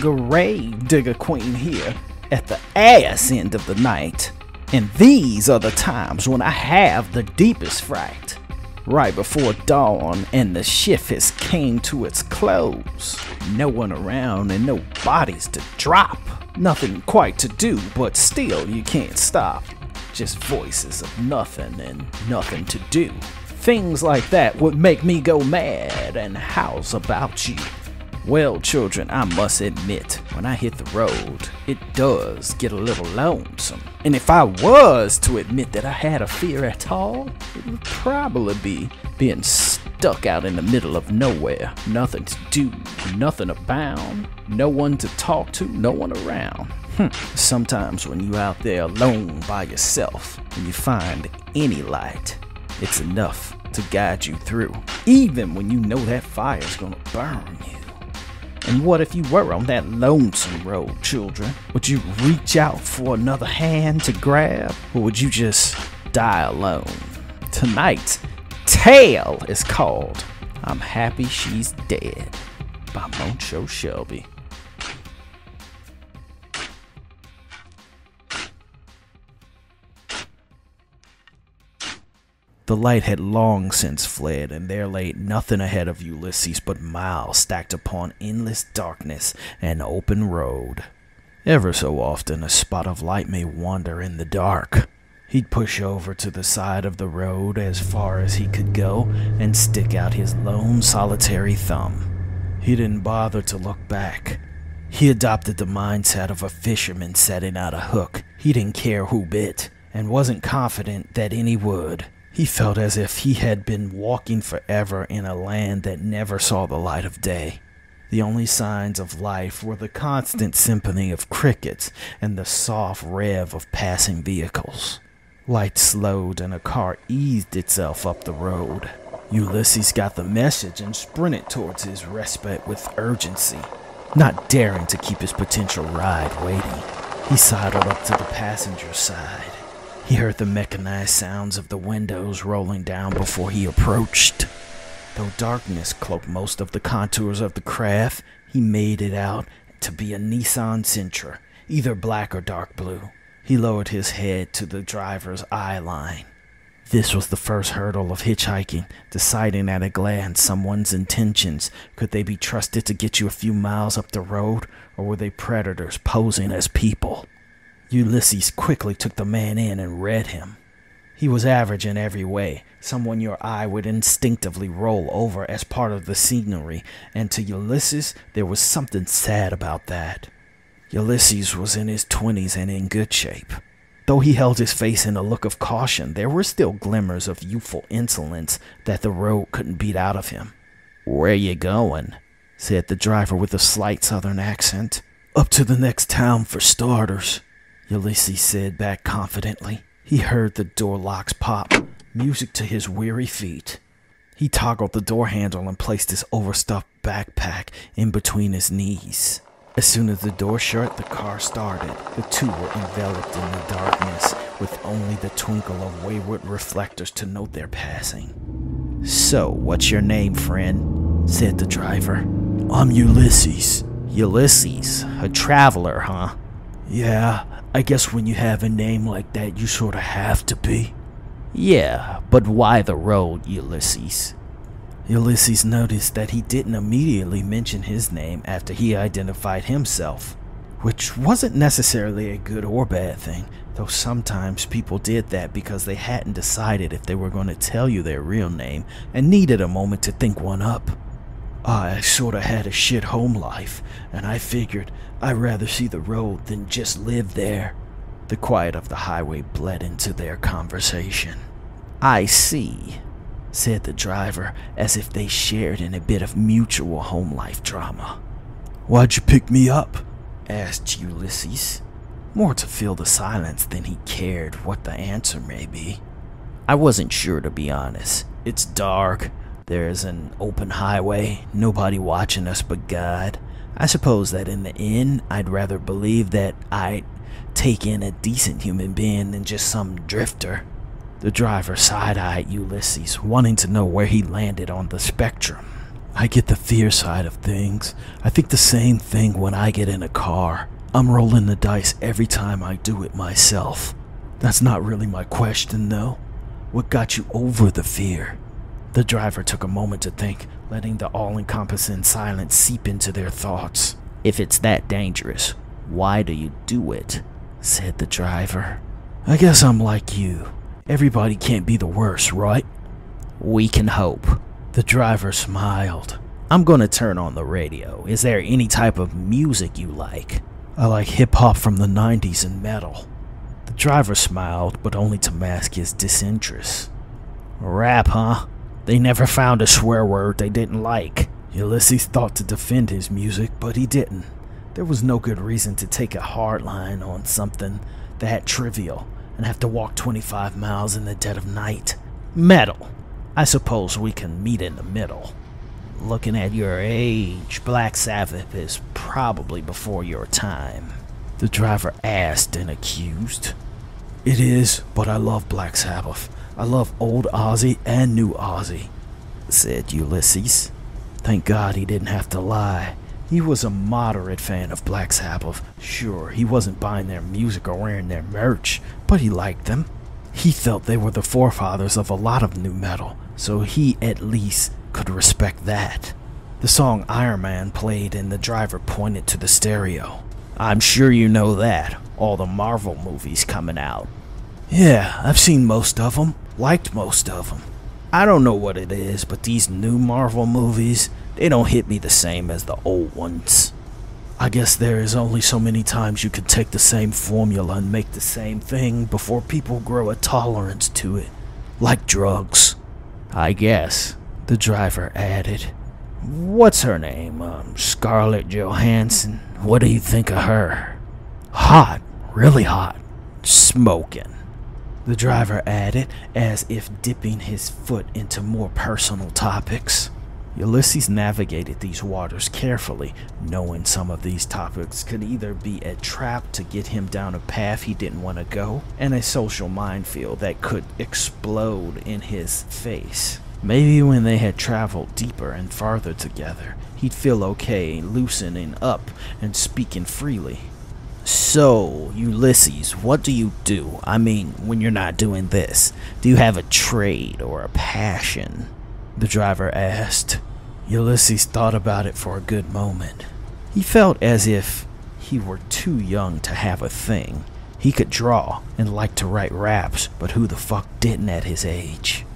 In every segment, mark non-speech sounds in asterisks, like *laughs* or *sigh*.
Grave Digger Queen here at the ass end of the night. And these are the times when I have the deepest fright. Right before dawn and the shift has came to its close. No one around and no bodies to drop. Nothing quite to do, but still you can't stop. Just voices of nothing and nothing to do. Things like that would make me go mad, and how's about you? Well, children, I must admit, when I hit the road, it does get a little lonesome. And if I was to admit that I had a fear at all, it would probably be being stuck out in the middle of nowhere. Nothing to do, nothing abound, no one to talk to, no one around. Hmm. Sometimes when you're out there alone by yourself and you find any light, it's enough to guide you through, even when you know that fire's gonna burn you. And what if you were on that lonesome road, children? Would you reach out for another hand to grab, or would you just die alone? Tonight, Tale is called I'm Happy She's Dead by Montsho Shelby. The light had long since fled, and there lay nothing ahead of Ulysses but miles stacked upon endless darkness and open road. Ever so often, a spot of light may wander in the dark. He'd push over to the side of the road as far as he could go and stick out his lone, solitary thumb. He didn't bother to look back. He adopted the mindset of a fisherman setting out a hook. He didn't care who bit, and wasn't confident that any would. He felt as if he had been walking forever in a land that never saw the light of day. The only signs of life were the constant symphony of crickets and the soft rev of passing vehicles. Light slowed and a car eased itself up the road. Ulysses got the message and sprinted towards his respite with urgency, not daring to keep his potential ride waiting. He sidled up to the passenger side. He heard the mechanized sounds of the windows rolling down before he approached. Though darkness cloaked most of the contours of the craft, he made it out to be a Nissan Sentra, either black or dark blue. He lowered his head to the driver's eye line. This was the first hurdle of hitchhiking, deciding at a glance someone's intentions. Could they be trusted to get you a few miles up the road, or were they predators posing as people? Ulysses quickly took the man in and read him. He was average in every way, someone your eye would instinctively roll over as part of the scenery, and to Ulysses there was something sad about that. Ulysses was in his twenties and in good shape. Though he held his face in a look of caution, there were still glimmers of youthful insolence that the road couldn't beat out of him. Where you going? said the driver with a slight southern accent. Up to the next town for starters. Ulysses said back confidently. He heard the door locks pop, music to his weary feet. He toggled the door handle and placed his overstuffed backpack in between his knees. As soon as the door shut, the car started. The two were enveloped in the darkness, with only the twinkle of wayward reflectors to note their passing. So, what's your name, friend? said the driver. I'm Ulysses. Ulysses? A traveler, huh? Yeah, I guess when you have a name like that, you sorta have to be. Yeah, but why the road, Ulysses? Ulysses noticed that he didn't immediately mention his name after he identified himself, which wasn't necessarily a good or bad thing, though sometimes people did that because they hadn't decided if they were going to tell you their real name and needed a moment to think one up. I sorta had a shit home life, and I figured I'd rather see the road than just live there. The quiet of the highway bled into their conversation. I see, said the driver, as if they shared in a bit of mutual home life drama. Why'd you pick me up? asked Ulysses, more to fill the silence than he cared what the answer may be. I wasn't sure, to be honest. It's dark. There's an open highway, nobody watching us but God. I suppose that in the end, I'd rather believe that I'd take in a decent human being than just some drifter. The driver side eyed Ulysses, wanting to know where he landed on the spectrum. I get the fear side of things. I think the same thing when I get in a car. I'm rolling the dice every time I do it myself. That's not really my question, though. What got you over the fear? The driver took a moment to think, letting the all encompassing silence seep into their thoughts. If it's that dangerous, why do you do it? said the driver. I guess I'm like you. Everybody can't be the worst, right? We can hope. The driver smiled. I'm gonna turn on the radio. Is there any type of music you like? I like hip hop from the 90s and metal. The driver smiled, but only to mask his disinterest. Rap, huh? They never found a swear word they didn't like. Ulysses thought to defend his music, but he didn't. There was no good reason to take a hard line on something that trivial and have to walk 25 miles in the dead of night. Metal. I suppose we can meet in the middle. Looking at your age, Black Sabbath is probably before your time. The driver asked and accused. It is, but I love Black Sabbath. I love old Ozzy and new Ozzy, said Ulysses. Thank God he didn't have to lie. He was a moderate fan of Black Sabbath. Sure, he wasn't buying their music or wearing their merch, but he liked them. He felt they were the forefathers of a lot of new metal, so he at least could respect that. The song Iron Man played and the driver pointed to the stereo. I'm sure you know that. All the Marvel movies coming out. Yeah, I've seen most of them. Liked most of them. I don't know what it is, but these new Marvel movies, they don't hit me the same as the old ones. I guess there is only so many times you can take the same formula and make the same thing before people grow a tolerance to it. Like drugs. I guess, the driver added. What's her name? Um, Scarlett Johansson. What do you think of her? Hot. Really hot. Smoking. The driver added, as if dipping his foot into more personal topics. Ulysses navigated these waters carefully, knowing some of these topics could either be a trap to get him down a path he didn't want to go, and a social minefield that could explode in his face. Maybe when they had traveled deeper and farther together, he'd feel okay loosening up and speaking freely. So, Ulysses, what do you do? I mean, when you're not doing this, do you have a trade or a passion? The driver asked. Ulysses thought about it for a good moment. He felt as if he were too young to have a thing. He could draw and liked to write raps, but who the fuck didn't at his age?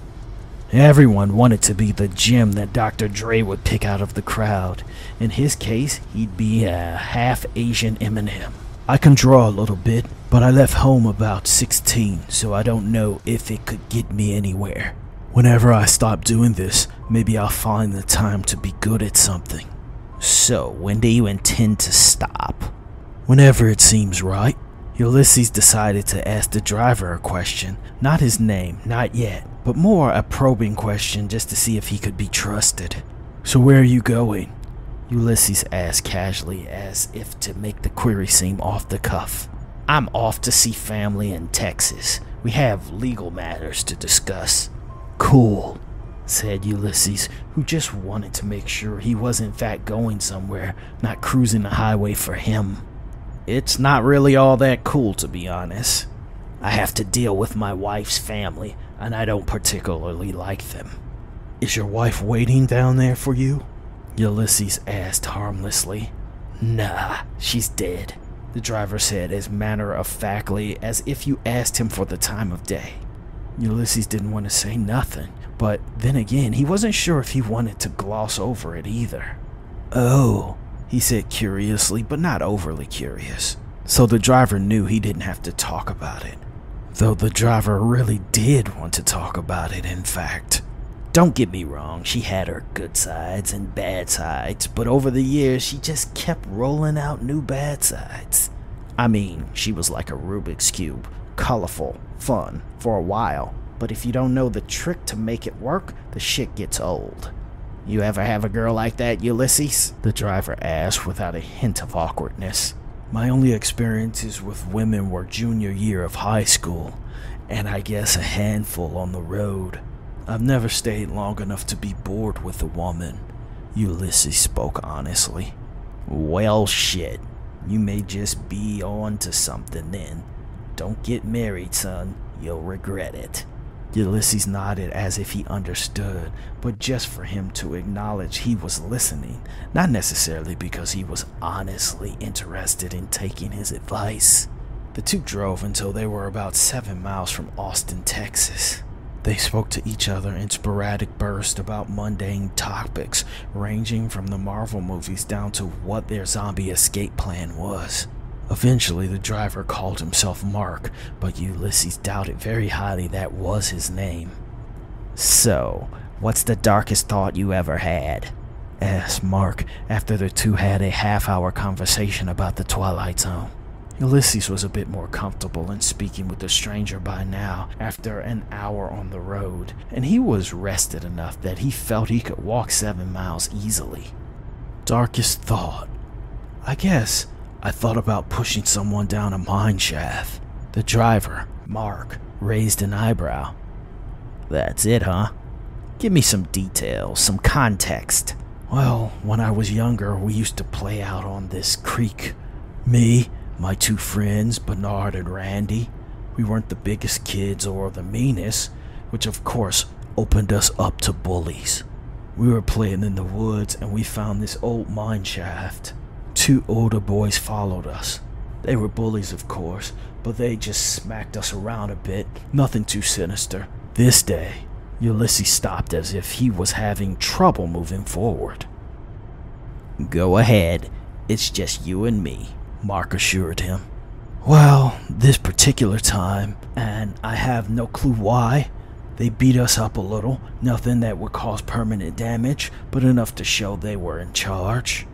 Everyone wanted to be the gem that Dr. Dre would pick out of the crowd. In his case, he'd be a half Asian Eminem. I can draw a little bit, but I left home about 16, so I don't know if it could get me anywhere. Whenever I stop doing this, maybe I'll find the time to be good at something. So, when do you intend to stop? Whenever it seems right. Ulysses decided to ask the driver a question, not his name, not yet, but more a probing question just to see if he could be trusted. So, where are you going? Ulysses asked casually, as if to make the query seem off the cuff. I'm off to see family in Texas. We have legal matters to discuss. Cool, said Ulysses, who just wanted to make sure he was in fact going somewhere, not cruising the highway for him. It's not really all that cool, to be honest. I have to deal with my wife's family, and I don't particularly like them. Is your wife waiting down there for you? Ulysses asked harmlessly. Nah, she's dead, the driver said as matter of factly as if you asked him for the time of day. Ulysses didn't want to say nothing, but then again, he wasn't sure if he wanted to gloss over it either. Oh, he said curiously, but not overly curious. So the driver knew he didn't have to talk about it. Though the driver really did want to talk about it, in fact. Don't get me wrong, she had her good sides and bad sides, but over the years she just kept rolling out new bad sides. I mean, she was like a Rubik's Cube, colorful, fun, for a while, but if you don't know the trick to make it work, the shit gets old. You ever have a girl like that, Ulysses? The driver asked without a hint of awkwardness. My only experiences with women were junior year of high school, and I guess a handful on the road. I've never stayed long enough to be bored with a woman. Ulysses spoke honestly. Well, shit. You may just be on to something then. Don't get married, son. You'll regret it. Ulysses nodded as if he understood, but just for him to acknowledge he was listening, not necessarily because he was honestly interested in taking his advice. The two drove until they were about seven miles from Austin, Texas. They spoke to each other in sporadic bursts about mundane topics, ranging from the Marvel movies down to what their zombie escape plan was. Eventually, the driver called himself Mark, but Ulysses doubted very highly that was his name. So, what's the darkest thought you ever had? asked Mark after the two had a half hour conversation about the Twilight Zone. Ulysses was a bit more comfortable in speaking with the stranger by now after an hour on the road, and he was rested enough that he felt he could walk seven miles easily. Darkest thought. I guess I thought about pushing someone down a mine shaft. The driver, Mark, raised an eyebrow. That's it, huh? Give me some details, some context. Well, when I was younger, we used to play out on this creek. Me, my two friends, Bernard and Randy. We weren't the biggest kids or the meanest, which of course opened us up to bullies. We were playing in the woods and we found this old mine shaft. Two older boys followed us. They were bullies, of course, but they just smacked us around a bit, nothing too sinister. This day, Ulysses stopped as if he was having trouble moving forward. Go ahead, it's just you and me, Mark assured him. Well, this particular time, and I have no clue why, they beat us up a little, nothing that would cause permanent damage, but enough to show they were in charge.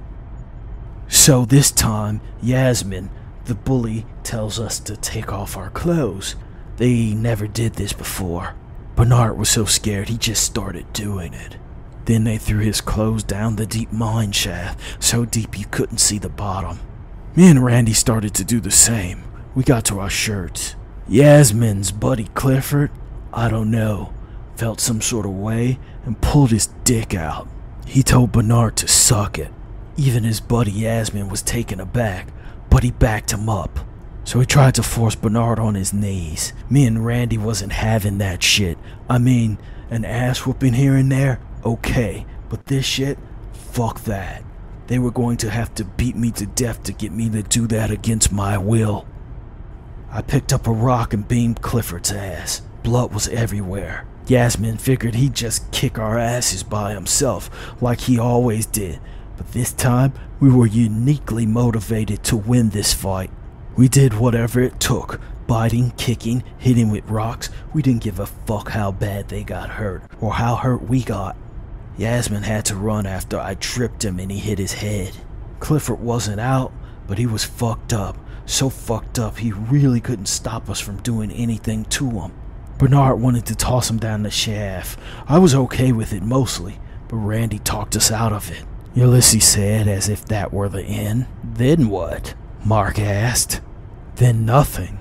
So this time, Yasmin, the bully, tells us to take off our clothes. They never did this before. Bernard was so scared he just started doing it. Then they threw his clothes down the deep mine shaft, so deep you couldn't see the bottom. Me and Randy started to do the same. We got to our shirts. Yasmin's buddy Clifford, I don't know, felt some sort of way and pulled his dick out. He told Bernard to suck it. Even his buddy Yasmin was taken aback, but he backed him up. So he tried to force Bernard on his knees. Me and Randy wasn't having that shit. I mean, an ass whooping here and there, okay, but this shit, fuck that. They were going to have to beat me to death to get me to do that against my will. I picked up a rock and beamed Clifford's ass. Blood was everywhere. Yasmin figured he'd just kick our asses by himself, like he always did, but this time, we were uniquely motivated to win this fight. We did whatever it took biting, kicking, hitting with rocks. We didn't give a fuck how bad they got hurt or how hurt we got. Yasmin had to run after I tripped him and he hit his head. Clifford wasn't out, but he was fucked up. So fucked up he really couldn't stop us from doing anything to him. Bernard wanted to toss him down the shaft. I was okay with it mostly, but Randy talked us out of it. Ulysses said, as if that were the end. Then what? Mark asked. Then nothing.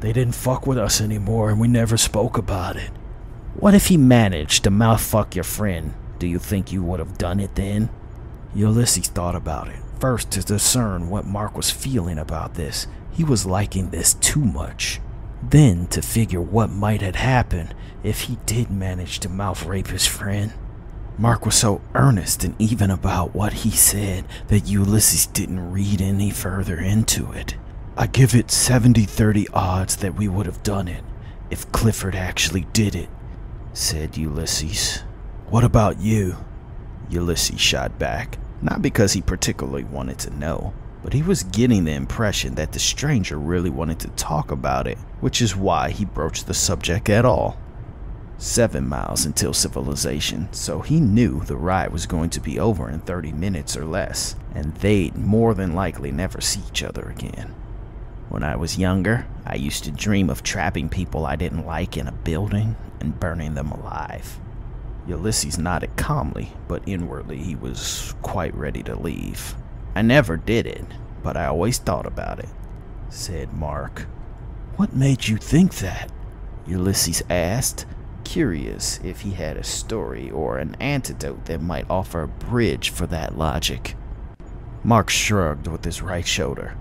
They didn't fuck with us anymore, and we never spoke about it. What if he managed to mouthfuck your friend? Do you think you would have done it then? Ulysses thought about it, first to discern what Mark was feeling about this. He was liking this too much. Then to figure what might have happened if he did manage to mouth rape his friend. Mark was so earnest and even about what he said that Ulysses didn't read any further into it. I give it 70 30 odds that we would have done it if Clifford actually did it, said Ulysses. What about you? Ulysses shot back, not because he particularly wanted to know, but he was getting the impression that the stranger really wanted to talk about it, which is why he broached the subject at all seven miles until civilization, so he knew the ride was going to be over in 30 minutes or less, and they'd more than likely never see each other again. When I was younger, I used to dream of trapping people I didn't like in a building and burning them alive. Ulysses nodded calmly, but inwardly he was quite ready to leave. I never did it, but I always thought about it, said Mark. What made you think that? Ulysses asked, curious if he had a story or an antidote that might offer a bridge for that logic. Mark shrugged with his right shoulder.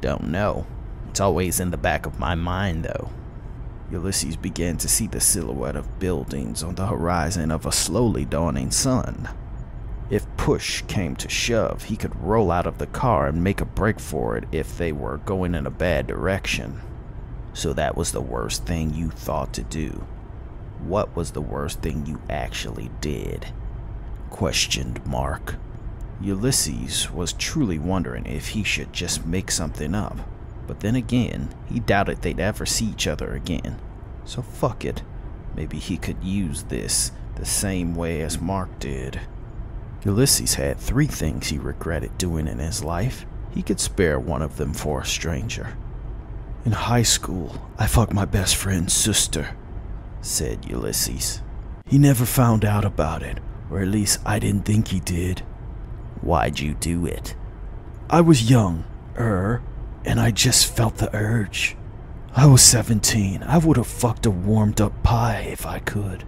Don't know. It's always in the back of my mind, though. Ulysses began to see the silhouette of buildings on the horizon of a slowly dawning sun. If push came to shove, he could roll out of the car and make a break for it if they were going in a bad direction. So that was the worst thing you thought to do. What was the worst thing you actually did? Questioned Mark. Ulysses was truly wondering if he should just make something up. But then again, he doubted they'd ever see each other again. So fuck it. Maybe he could use this the same way as Mark did. Ulysses had three things he regretted doing in his life. He could spare one of them for a stranger. In high school, I fucked my best friend's sister, said Ulysses. He never found out about it, or at least I didn't think he did. Why'd you do it? I was young, er, and I just felt the urge. I was 17. I would have fucked a warmed up pie if I could.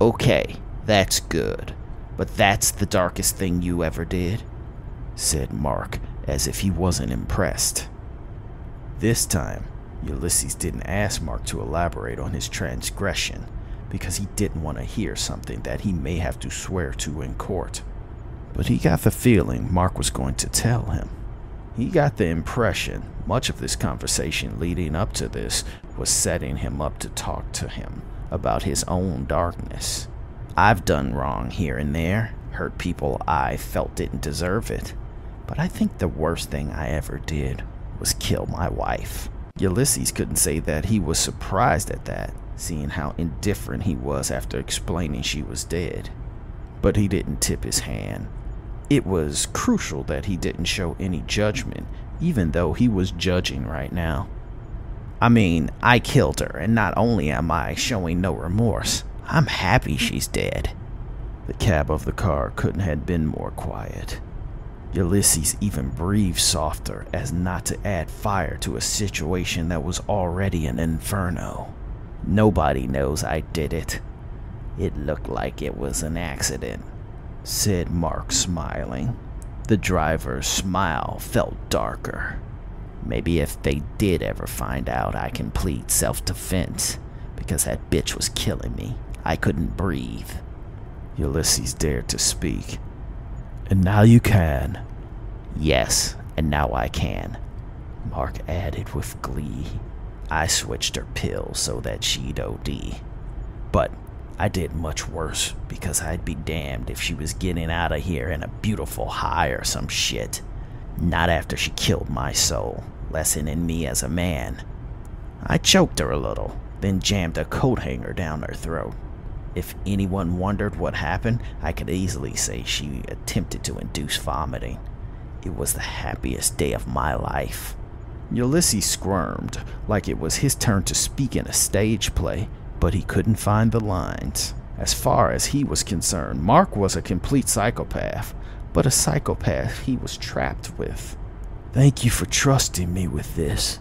Okay, that's good. But that's the darkest thing you ever did? said Mark, as if he wasn't impressed. This time, Ulysses didn't ask Mark to elaborate on his transgression because he didn't want to hear something that he may have to swear to in court. But he got the feeling Mark was going to tell him. He got the impression much of this conversation leading up to this was setting him up to talk to him about his own darkness. I've done wrong here and there, hurt people I felt didn't deserve it, but I think the worst thing I ever did was kill my wife. Ulysses couldn't say that he was surprised at that, seeing how indifferent he was after explaining she was dead. But he didn't tip his hand it was crucial that he didn't show any judgment, even though he was judging right now. I mean, I killed her, and not only am I showing no remorse, I'm happy she's dead. The cab of the car couldn't have been more quiet. Ulysses even breathed softer as not to add fire to a situation that was already an inferno. Nobody knows I did it. It looked like it was an accident said Mark, smiling. The driver's smile felt darker. Maybe if they did ever find out, I can plead self defense, because that bitch was killing me. I couldn't breathe. Ulysses dared to speak. And now you can. Yes, and now I can. Mark added with glee. I switched her pill so that she'd OD. But I did much worse because I'd be damned if she was getting out of here in a beautiful high or some shit. Not after she killed my soul, lessening me as a man. I choked her a little, then jammed a coat hanger down her throat. If anyone wondered what happened, I could easily say she attempted to induce vomiting. It was the happiest day of my life. Ulysses squirmed, like it was his turn to speak in a stage play, but he couldn't find the lines. As far as he was concerned, Mark was a complete psychopath, but a psychopath he was trapped with. Thank you for trusting me with this,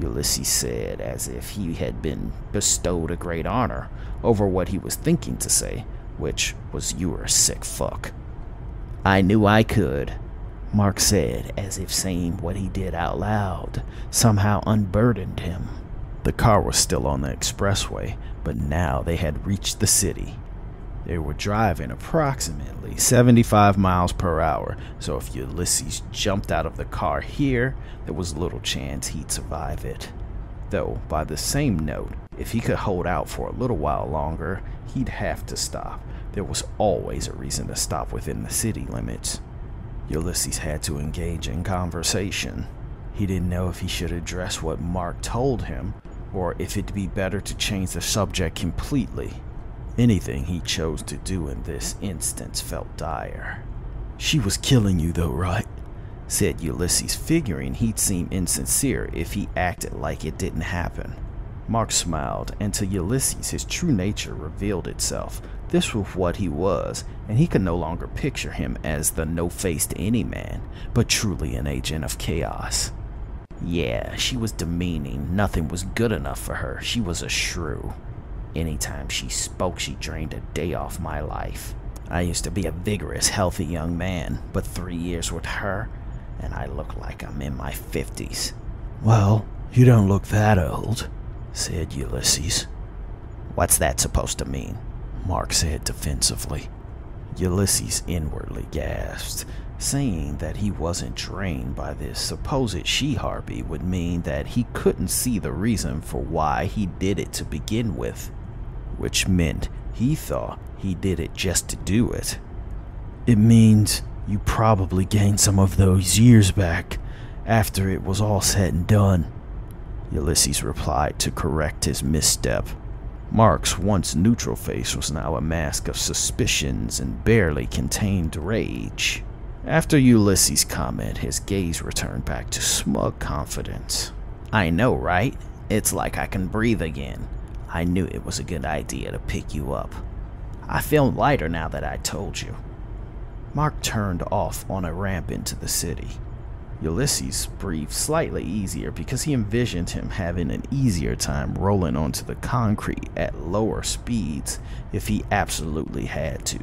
Ulysses said, as if he had been bestowed a great honor over what he was thinking to say, which was, You were a sick fuck. I knew I could, Mark said, as if saying what he did out loud somehow unburdened him. The car was still on the expressway, but now they had reached the city. They were driving approximately 75 miles per hour, so if Ulysses jumped out of the car here, there was little chance he'd survive it. Though, by the same note, if he could hold out for a little while longer, he'd have to stop. There was always a reason to stop within the city limits. Ulysses had to engage in conversation. He didn't know if he should address what Mark told him or if it'd be better to change the subject completely. Anything he chose to do in this instance felt dire. She was killing you, though, right? said Ulysses, figuring he'd seem insincere if he acted like it didn't happen. Mark smiled, and to Ulysses his true nature revealed itself. This was what he was, and he could no longer picture him as the no-faced any man, but truly an agent of chaos. Yeah, she was demeaning. Nothing was good enough for her. She was a shrew. Anytime she spoke, she drained a day off my life. I used to be a vigorous, healthy young man, but three years with her, and I look like I'm in my fifties. Well, you don't look that old, said Ulysses. What's that supposed to mean? Mark said defensively. Ulysses inwardly gasped. Saying that he wasn't drained by this supposed she harpy would mean that he couldn't see the reason for why he did it to begin with, which meant he thought he did it just to do it. It means you probably gained some of those years back after it was all said and done, Ulysses replied to correct his misstep. Mark's once neutral face was now a mask of suspicions and barely contained rage. After Ulysses' comment, his gaze returned back to smug confidence. I know, right? It's like I can breathe again. I knew it was a good idea to pick you up. I feel lighter now that I told you. Mark turned off on a ramp into the city. Ulysses breathed slightly easier because he envisioned him having an easier time rolling onto the concrete at lower speeds if he absolutely had to.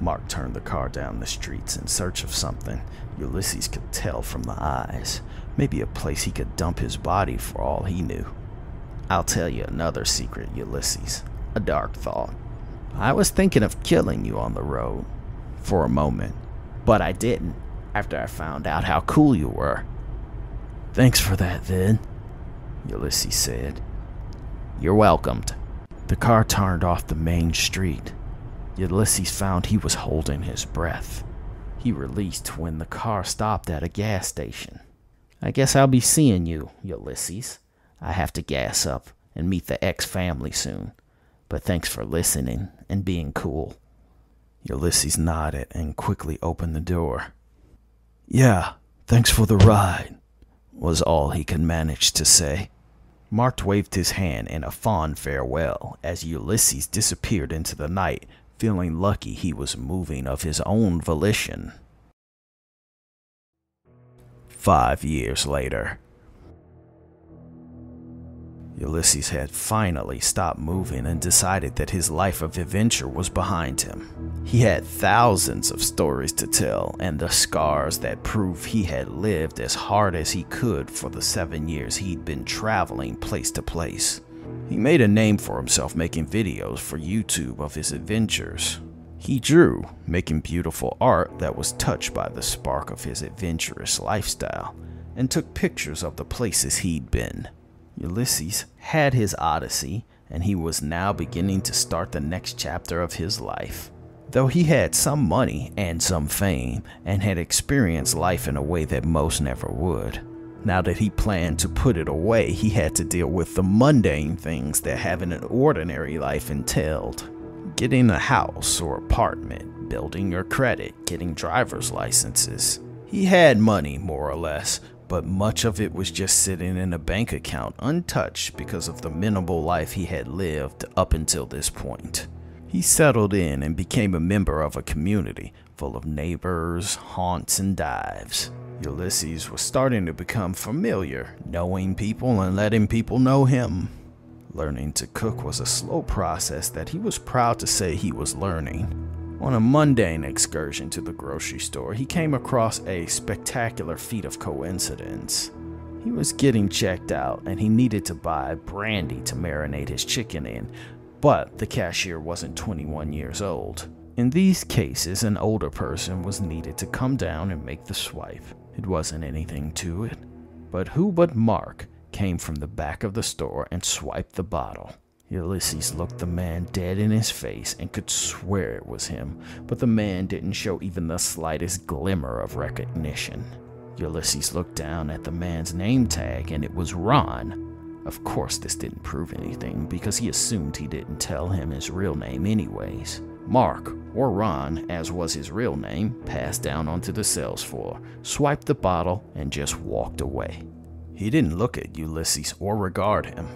Mark turned the car down the streets in search of something Ulysses could tell from the eyes. Maybe a place he could dump his body for all he knew. I'll tell you another secret, Ulysses. A dark thought. I was thinking of killing you on the road. For a moment. But I didn't, after I found out how cool you were. Thanks for that, then, Ulysses said. You're welcomed. The car turned off the main street. Ulysses found he was holding his breath. He released when the car stopped at a gas station. I guess I'll be seeing you, Ulysses. I have to gas up and meet the X family soon. But thanks for listening and being cool. Ulysses nodded and quickly opened the door. Yeah, thanks for the ride, was all he could manage to say. Mark waved his hand in a fond farewell as Ulysses disappeared into the night feeling lucky he was moving of his own volition. Five years later, Ulysses had finally stopped moving and decided that his life of adventure was behind him. He had thousands of stories to tell and the scars that prove he had lived as hard as he could for the seven years he'd been traveling place to place. He made a name for himself making videos for YouTube of his adventures. He drew, making beautiful art that was touched by the spark of his adventurous lifestyle, and took pictures of the places he'd been. Ulysses had his odyssey, and he was now beginning to start the next chapter of his life. Though he had some money and some fame, and had experienced life in a way that most never would, now that he planned to put it away, he had to deal with the mundane things that having an ordinary life entailed. Getting a house or apartment, building your credit, getting driver's licenses. He had money, more or less, but much of it was just sitting in a bank account untouched because of the minimal life he had lived up until this point. He settled in and became a member of a community full of neighbors, haunts, and dives. Ulysses was starting to become familiar, knowing people and letting people know him. Learning to cook was a slow process that he was proud to say he was learning. On a mundane excursion to the grocery store, he came across a spectacular feat of coincidence. He was getting checked out and he needed to buy brandy to marinate his chicken in, but the cashier wasn't 21 years old. In these cases, an older person was needed to come down and make the swipe. It wasn't anything to it. But who but Mark came from the back of the store and swiped the bottle? Ulysses looked the man dead in his face and could swear it was him, but the man didn't show even the slightest glimmer of recognition. Ulysses looked down at the man's name tag and it was Ron. Of course, this didn't prove anything because he assumed he didn't tell him his real name, anyways. Mark, or Ron as was his real name, passed down onto the sales floor, swiped the bottle, and just walked away. He didn't look at Ulysses or regard him.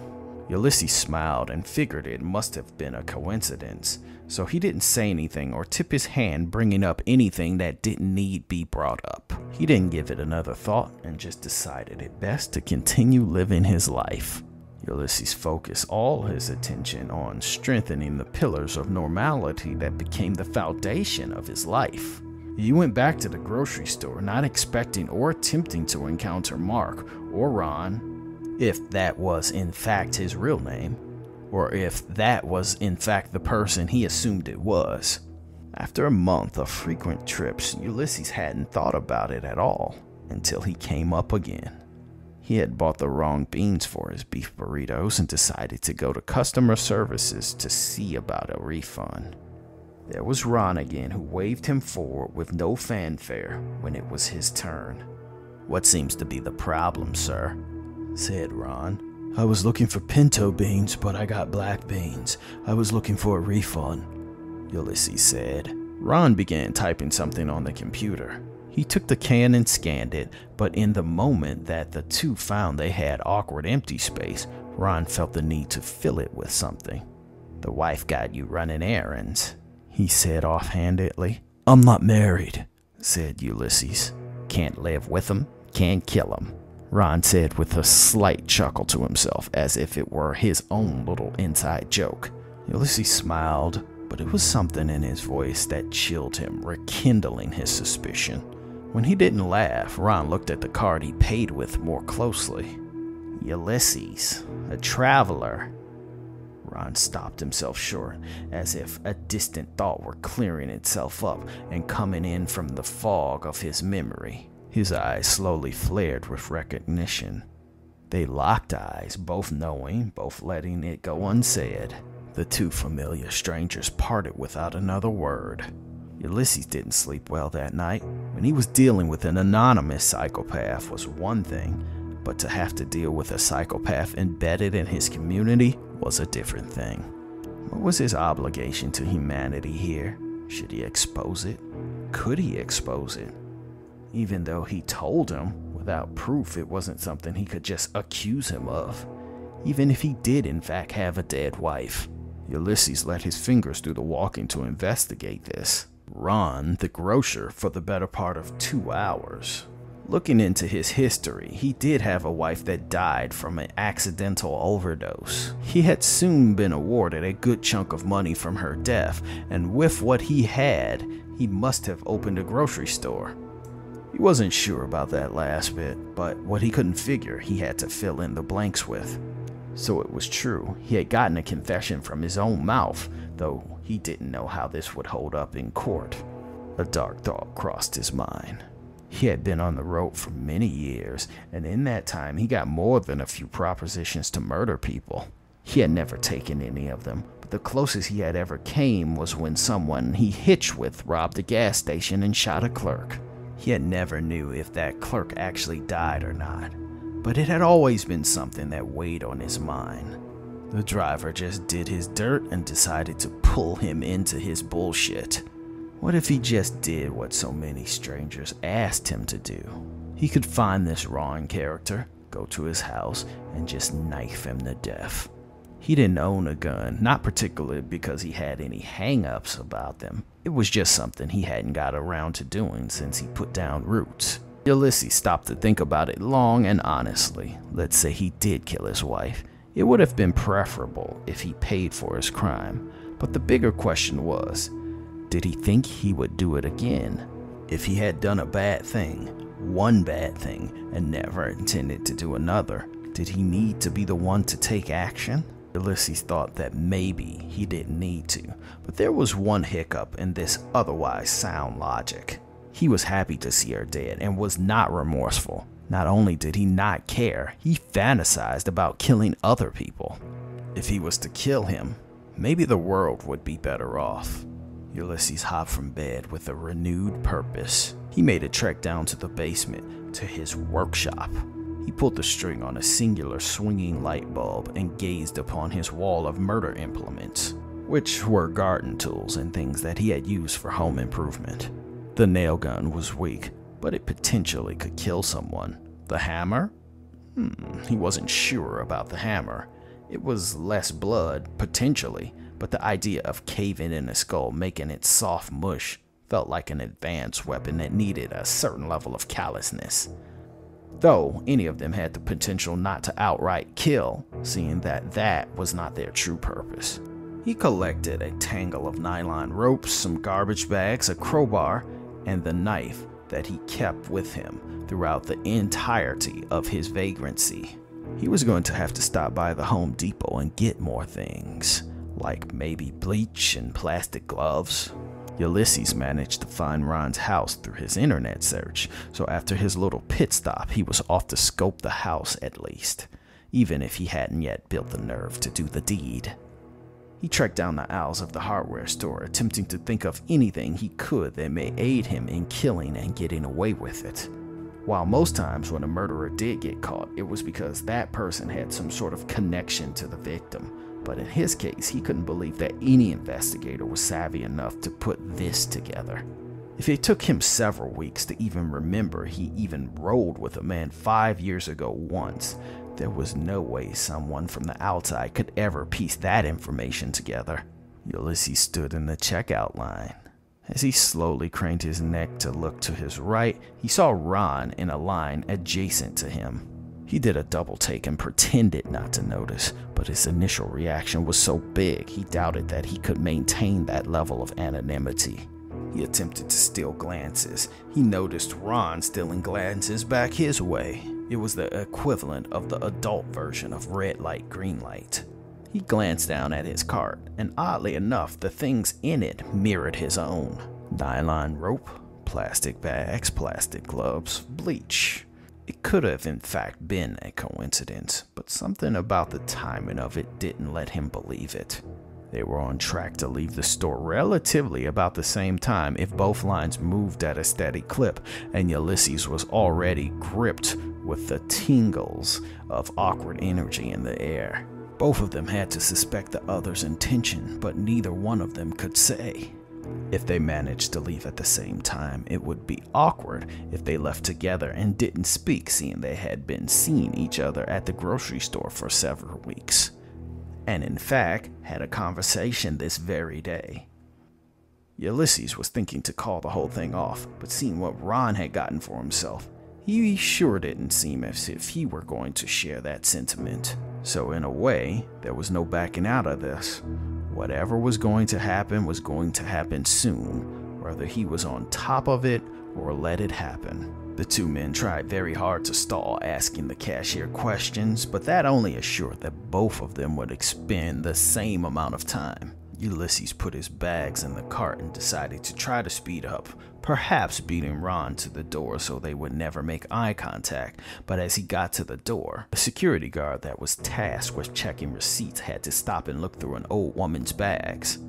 Ulysses smiled and figured it must have been a coincidence, so he didn't say anything or tip his hand bringing up anything that didn't need be brought up. He didn't give it another thought and just decided it best to continue living his life. Ulysses focused all his attention on strengthening the pillars of normality that became the foundation of his life. He went back to the grocery store, not expecting or attempting to encounter Mark or Ron, if that was in fact his real name, or if that was in fact the person he assumed it was. After a month of frequent trips, Ulysses hadn't thought about it at all until he came up again. He had bought the wrong beans for his beef burritos and decided to go to customer services to see about a refund. There was Ron again, who waved him forward with no fanfare when it was his turn. What seems to be the problem, sir? said Ron. I was looking for pinto beans, but I got black beans. I was looking for a refund, Ulysses said. Ron began typing something on the computer. He took the can and scanned it, but in the moment that the two found they had awkward empty space, Ron felt the need to fill it with something. The wife got you running errands, he said offhandedly. I'm not married, said Ulysses. Can't live with him, can't kill him, Ron said with a slight chuckle to himself, as if it were his own little inside joke. Ulysses smiled, but it was something in his voice that chilled him, rekindling his suspicion. When he didn't laugh, Ron looked at the card he paid with more closely. Ulysses, a traveler, Ron stopped himself short, as if a distant thought were clearing itself up and coming in from the fog of his memory. His eyes slowly flared with recognition. They locked eyes, both knowing, both letting it go unsaid. The two familiar strangers parted without another word. Ulysses didn't sleep well that night. When he was dealing with an anonymous psychopath was one thing, but to have to deal with a psychopath embedded in his community was a different thing. What was his obligation to humanity here? Should he expose it? Could he expose it? Even though he told him, without proof, it wasn't something he could just accuse him of. Even if he did, in fact, have a dead wife. Ulysses let his fingers do the walking to investigate this. Ron, the grocer, for the better part of two hours. Looking into his history, he did have a wife that died from an accidental overdose. He had soon been awarded a good chunk of money from her death, and with what he had, he must have opened a grocery store. He wasn't sure about that last bit, but what he couldn't figure, he had to fill in the blanks with. So it was true, he had gotten a confession from his own mouth, though he didn't know how this would hold up in court. A dark thought crossed his mind. He had been on the road for many years, and in that time he got more than a few propositions to murder people. He had never taken any of them, but the closest he had ever came was when someone he hitched with robbed a gas station and shot a clerk. Had never knew if that clerk actually died or not, but it had always been something that weighed on his mind. The driver just did his dirt and decided to pull him into his bullshit. What if he just did what so many strangers asked him to do? He could find this Ron character, go to his house, and just knife him to death. He didn't own a gun, not particularly because he had any hang ups about them. It was just something he hadn't got around to doing since he put down roots. Ulysses stopped to think about it long and honestly. Let's say he did kill his wife. It would have been preferable if he paid for his crime. But the bigger question was did he think he would do it again? If he had done a bad thing, one bad thing, and never intended to do another, did he need to be the one to take action? Ulysses thought that maybe he didn't need to, but there was one hiccup in this otherwise sound logic. He was happy to see her dead and was not remorseful. Not only did he not care, he fantasized about killing other people. If he was to kill him, maybe the world would be better off. Ulysses hopped from bed with a renewed purpose. He made a trek down to the basement, to his workshop. He pulled the string on a singular swinging light bulb and gazed upon his wall of murder implements, which were garden tools and things that he had used for home improvement. The nail gun was weak, but it potentially could kill someone. The hammer? Hmm, he wasn't sure about the hammer. It was less blood, potentially, but the idea of caving in a skull, making it soft mush, felt like an advanced weapon that needed a certain level of callousness. Though any of them had the potential not to outright kill, seeing that that was not their true purpose. He collected a tangle of nylon ropes, some garbage bags, a crowbar, and the knife that he kept with him throughout the entirety of his vagrancy. He was going to have to stop by the Home Depot and get more things, like maybe bleach and plastic gloves. Ulysses managed to find Ron's house through his internet search, so after his little pit stop, he was off to scope the house at least, even if he hadn't yet built the nerve to do the deed. He trekked down the aisles of the hardware store, attempting to think of anything he could that may aid him in killing and getting away with it. While most times when a murderer did get caught, it was because that person had some sort of connection to the victim. But in his case, he couldn't believe that any investigator was savvy enough to put this together. If it took him several weeks to even remember he even rolled with a man five years ago once, there was no way someone from the outside could ever piece that information together. Ulysses stood in the checkout line. As he slowly craned his neck to look to his right, he saw Ron in a line adjacent to him. He did a double take and pretended not to notice, but his initial reaction was so big he doubted that he could maintain that level of anonymity. He attempted to steal glances. He noticed Ron stealing glances back his way. It was the equivalent of the adult version of red light, green light. He glanced down at his cart, and oddly enough, the things in it mirrored his own nylon rope, plastic bags, plastic gloves, bleach. It could have, in fact, been a coincidence, but something about the timing of it didn't let him believe it. They were on track to leave the store relatively about the same time if both lines moved at a steady clip, and Ulysses was already gripped with the tingles of awkward energy in the air. Both of them had to suspect the other's intention, but neither one of them could say. If they managed to leave at the same time, it would be awkward if they left together and didn't speak, seeing they had been seeing each other at the grocery store for several weeks and in fact had a conversation this very day. Ulysses was thinking to call the whole thing off, but seeing what Ron had gotten for himself, he sure didn't seem as if he were going to share that sentiment. So, in a way, there was no backing out of this. Whatever was going to happen was going to happen soon, whether he was on top of it or let it happen. The two men tried very hard to stall asking the cashier questions, but that only assured that both of them would expend the same amount of time. Ulysses put his bags in the cart and decided to try to speed up, perhaps beating Ron to the door so they would never make eye contact. But as he got to the door, a security guard that was tasked with checking receipts had to stop and look through an old woman's bags.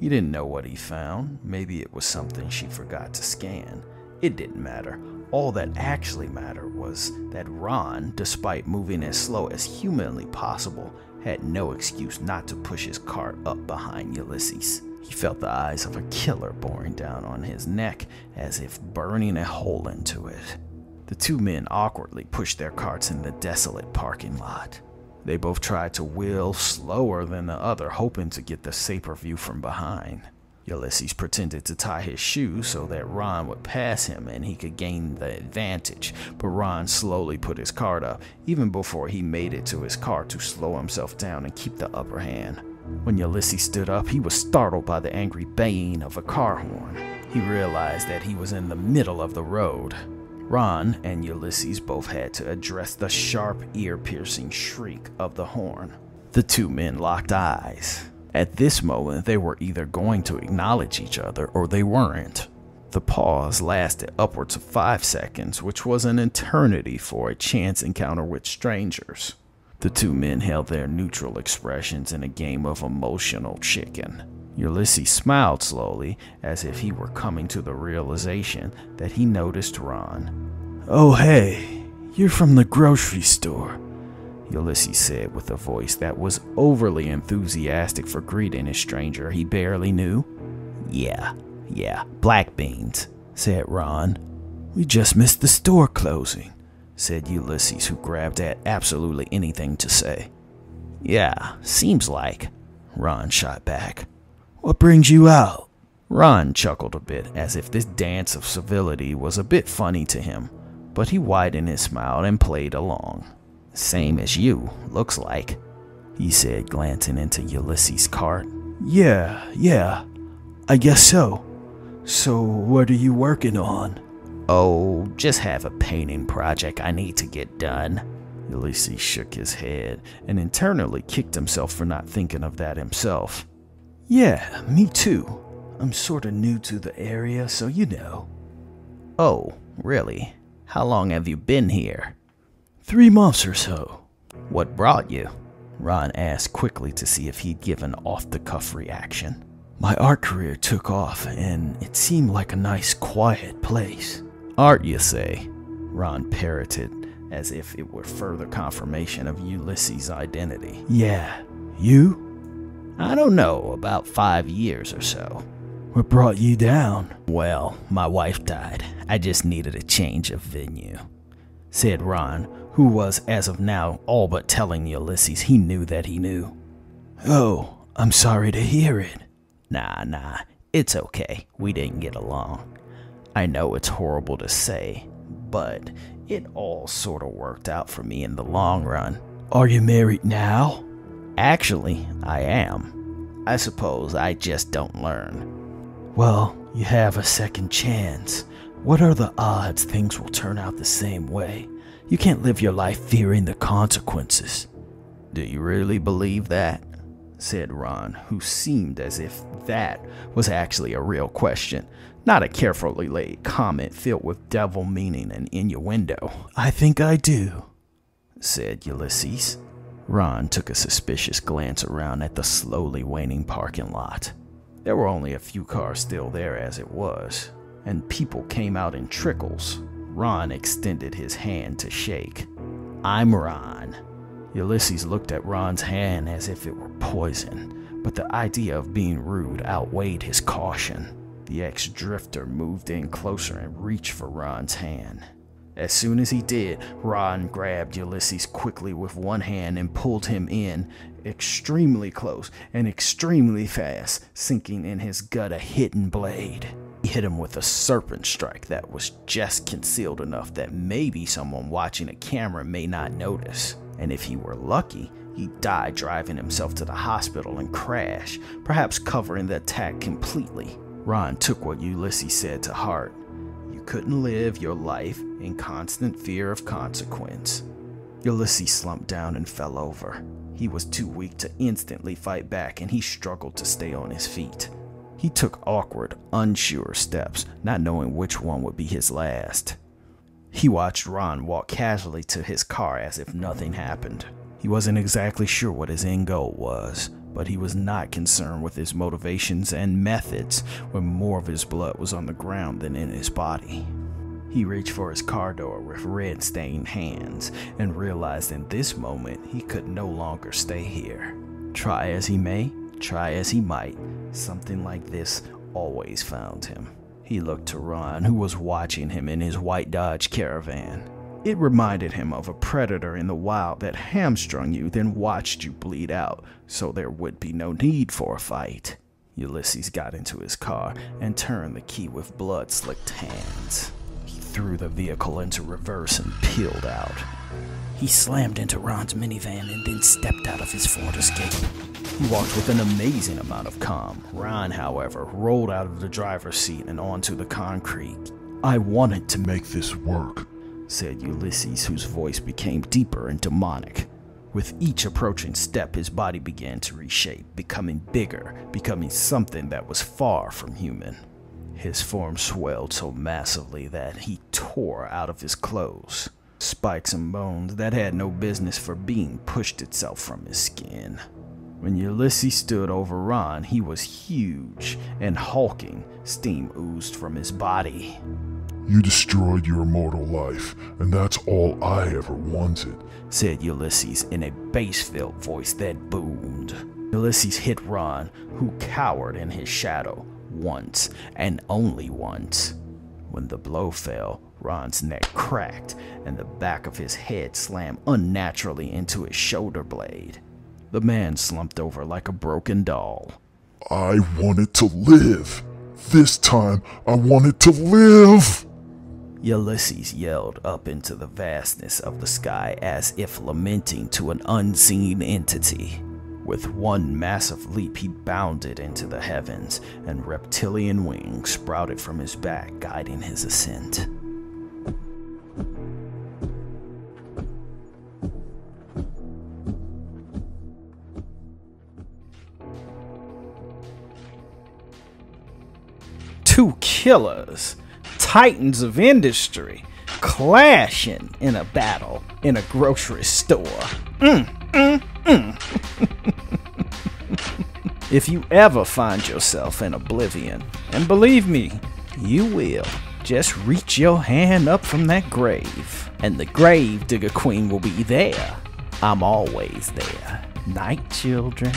He didn't know what he found. Maybe it was something she forgot to scan. It didn't matter. All that actually mattered was that Ron, despite moving as slow as humanly possible, had no excuse not to push his cart up behind Ulysses. He felt the eyes of a killer boring down on his neck as if burning a hole into it. The two men awkwardly pushed their carts in the desolate parking lot. They both tried to wheel slower than the other, hoping to get the safer view from behind. Ulysses pretended to tie his shoes so that Ron would pass him and he could gain the advantage, but Ron slowly put his cart up, even before he made it to his car to slow himself down and keep the upper hand. When Ulysses stood up, he was startled by the angry baying of a car horn. He realized that he was in the middle of the road. Ron and Ulysses both had to address the sharp, ear piercing shriek of the horn. The two men locked eyes. At this moment, they were either going to acknowledge each other or they weren't. The pause lasted upwards of five seconds, which was an eternity for a chance encounter with strangers. The two men held their neutral expressions in a game of emotional chicken. Ulysses smiled slowly, as if he were coming to the realization that he noticed Ron. Oh, hey, you're from the grocery store. Ulysses said with a voice that was overly enthusiastic for greeting a stranger he barely knew. Yeah, yeah, black beans, said Ron. We just missed the store closing, said Ulysses, who grabbed at absolutely anything to say. Yeah, seems like, Ron shot back. What brings you out? Ron chuckled a bit, as if this dance of civility was a bit funny to him. but he widened his smile and played along. Same as you, looks like, he said, glancing into Ulysses' cart. Yeah, yeah, I guess so. So, what are you working on? Oh, just have a painting project I need to get done. Ulysses shook his head and internally kicked himself for not thinking of that himself. Yeah, me too. I'm sorta new to the area, so you know. Oh, really? How long have you been here? Three months or so. What brought you? Ron asked quickly to see if he'd give an off the cuff reaction. My art career took off, and it seemed like a nice, quiet place. Art, you say? Ron parroted, as if it were further confirmation of Ulysses' identity. Yeah. You? I don't know, about five years or so. What brought you down? Well, my wife died. I just needed a change of venue, said Ron, who was, as of now, all but telling Ulysses he knew that he knew. Oh, I'm sorry to hear it. Nah, nah, it's okay. We didn't get along. I know it's horrible to say, but it all sort of worked out for me in the long run. Are you married now? Actually, I am. I suppose I just don't learn. Well, you have a second chance. What are the odds things will turn out the same way? You can't live your life fearing the consequences. Do you really believe that? said Ron, who seemed as if that was actually a real question, not a carefully laid comment filled with devil meaning and innuendo. I think I do, said Ulysses. Ron took a suspicious glance around at the slowly waning parking lot. There were only a few cars still there as it was, and people came out in trickles. Ron extended his hand to shake. I'm Ron. Ulysses looked at Ron's hand as if it were poison, but the idea of being rude outweighed his caution. The ex drifter moved in closer and reached for Ron's hand. As soon as he did, Ron grabbed Ulysses quickly with one hand and pulled him in extremely close and extremely fast, sinking in his gut a hidden blade. Hit him with a serpent strike that was just concealed enough that maybe someone watching a camera may not notice. And if he were lucky, he'd die driving himself to the hospital and crash, perhaps covering the attack completely. Ron took what Ulysses said to heart. You couldn't live your life in constant fear of consequence. Ulysses slumped down and fell over. He was too weak to instantly fight back and he struggled to stay on his feet. He took awkward, unsure steps, not knowing which one would be his last. He watched Ron walk casually to his car as if nothing happened. He wasn't exactly sure what his end goal was, but he was not concerned with his motivations and methods when more of his blood was on the ground than in his body. He reached for his car door with red stained hands and realized in this moment he could no longer stay here. Try as he may, try as he might, something like this always found him. He looked to Ron, who was watching him in his white Dodge Caravan. It reminded him of a predator in the wild that hamstrung you, then watched you bleed out, so there would be no need for a fight. Ulysses got into his car and turned the key with blood slicked hands. He threw the vehicle into reverse and peeled out. He slammed into Ron's minivan and then stepped out of his Ford Escape. He walked with an amazing amount of calm. Ron, however, rolled out of the driver's seat and onto the concrete. I wanted to make this work, said Ulysses, whose voice became deeper and demonic. With each approaching step, his body began to reshape, becoming bigger, becoming something that was far from human. His form swelled so massively that he tore out of his clothes. Spikes and bones that had no business for being pushed itself from his skin. When Ulysses stood over Ron, he was huge and hulking. Steam oozed from his body. You destroyed your immortal life, and that's all I ever wanted, said Ulysses in a bass filled voice that boomed. Ulysses hit Ron, who cowered in his shadow, once and only once. When the blow fell, Ron's neck cracked and the back of his head slammed unnaturally into his shoulder blade. The man slumped over like a broken doll. I wanted to live. This time, I wanted to live. Ulysses yelled up into the vastness of the sky as if lamenting to an unseen entity. With one massive leap, he bounded into the heavens, and reptilian wings sprouted from his back, guiding his ascent. Two killers, titans of industry, clashing in a battle in a grocery store. Mm, mm, mm. *laughs* if you ever find yourself in oblivion, and believe me, you will, just reach your hand up from that grave, and the grave digger queen will be there. I'm always there. Night, children.